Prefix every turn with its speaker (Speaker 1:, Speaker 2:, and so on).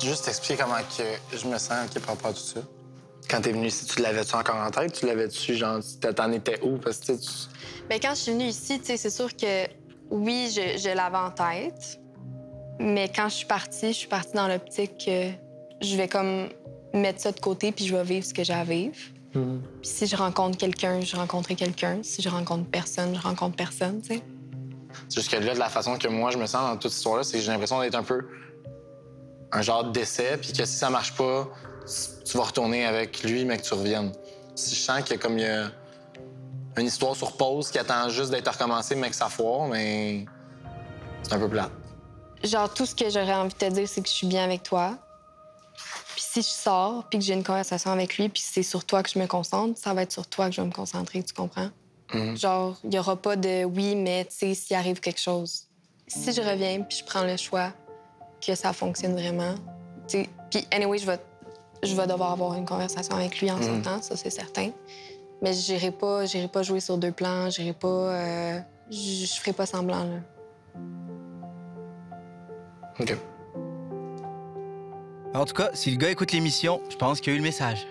Speaker 1: Juste expliquer comment que je me sens qui par rapport à tout ça. Quand t'es venu ici, tu l'avais-tu encore en tête? Tu l'avais-tu, genre, t'en étais où? Parce que tu
Speaker 2: Ben, quand je suis venue ici, tu sais, c'est sûr que oui, je, je l'avais en tête. Mais quand je suis partie, je suis partie dans l'optique que je vais comme mettre ça de côté puis je vais vivre ce que j'ai à vivre. Puis si je rencontre quelqu'un, je rencontrerai quelqu'un. Si je rencontre personne, je rencontre personne, tu sais.
Speaker 1: Jusque là, de la façon que moi je me sens dans toute cette histoire-là, c'est que j'ai l'impression d'être un peu un genre d'essai, puis que si ça marche pas, tu- vas retourner avec lui, mais que tu reviennes. Si je sens qu'il y a comme il y a une histoire sur pause qui attend juste d'être recommencée, mais que ça foire, mais c'est un peu plate.
Speaker 2: Genre, tout ce que j'aurais envie de te dire, c'est que je suis bien avec toi. Puis si je sors, puis que j'ai une conversation avec lui, puis c'est sur toi que je me concentre, ça va être sur toi que je vais me concentrer, tu comprends? Genre, il y aura pas de oui, mais tu sais, s'il arrive quelque chose. Si je reviens, puis je prends le choix que ça fonctionne vraiment, puis anyway, je vais, je vais devoir avoir une conversation avec lui en sortant, ça c'est certain. Mais j'irai pas, j'irai pas jouer sur deux plans, j'irai pas, euh, je je ferai pas semblant là.
Speaker 1: OK.
Speaker 3: En tout cas, si le gars écoute l'émission, je pense qu'il a eu le message.